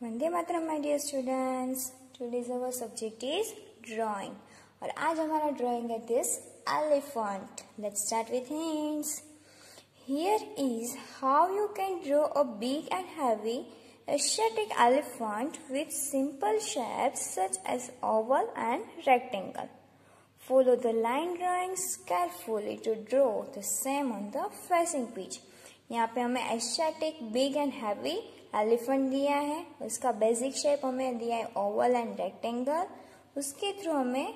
Vande Mataram my dear students today's our subject is drawing और आज हमारा drawing है this elephant let's start with hints here is how you can draw a big and heavy Asiatic elephant with simple shapes such as oval and rectangle follow the line drawings carefully to draw the same on the facing page यहाँ पे हमें Asiatic big and heavy elephant दिया है, उसका basic shape हमें दिया है oval and rectangle उसके थ्रू हमें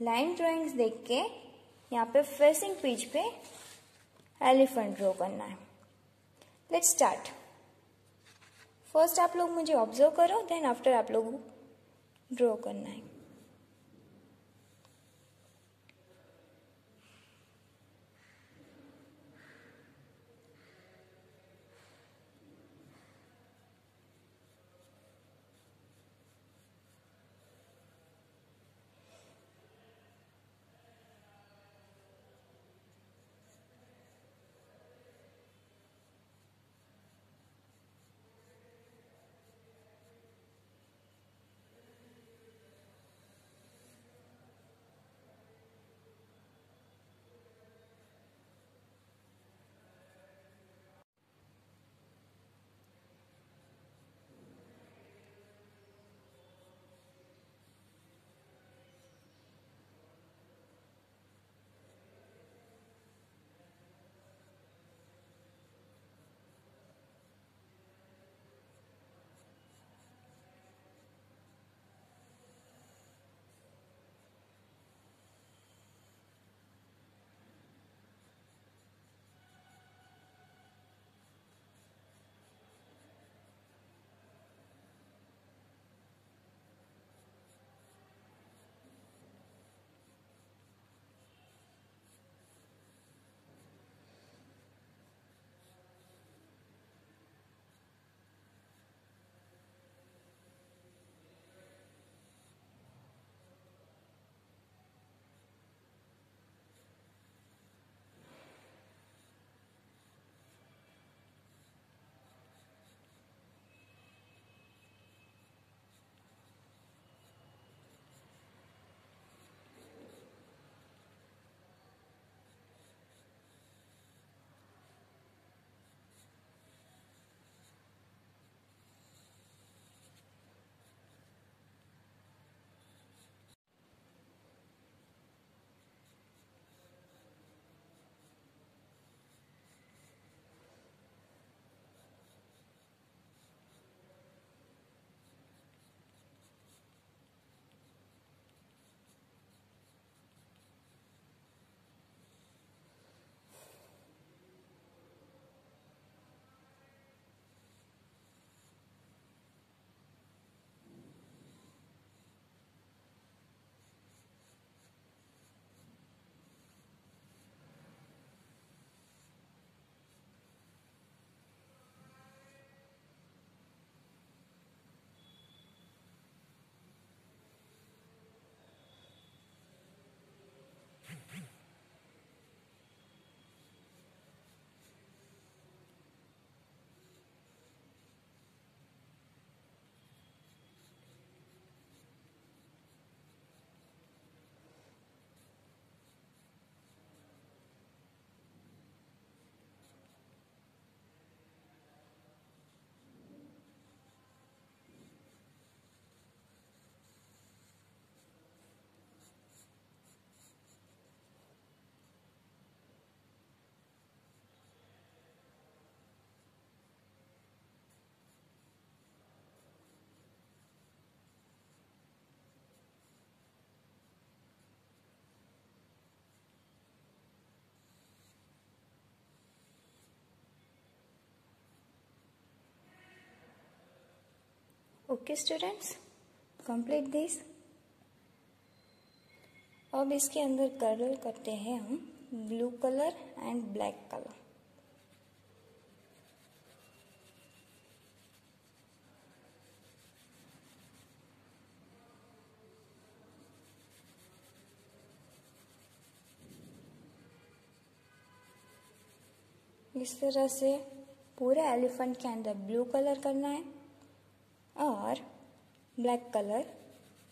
लाइन ड्राइंग्स देख के यहाँ पे फेसिंग पेज पे एलिफेंट ड्रॉ करना है। लेट्स स्टार्ट फ़र्स्ट आप लोग मुझे ऑब्ज़र्व करो देन आफ्टर आप लोग ड्रॉ करना है। ओके स्टूडेंट्स कंप्लीट दिस अब इसके अंदर कलर करते हैं हम blue colour and black colour इस तरह से पूरे एलिफेंट के अंदर ब्लू कलर करना है। और ब्लैक कलर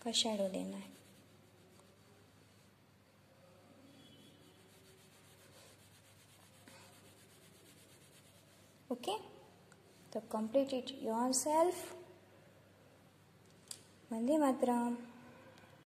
का शेडो देना है। ओके तो complete it yourself Vande Mataram.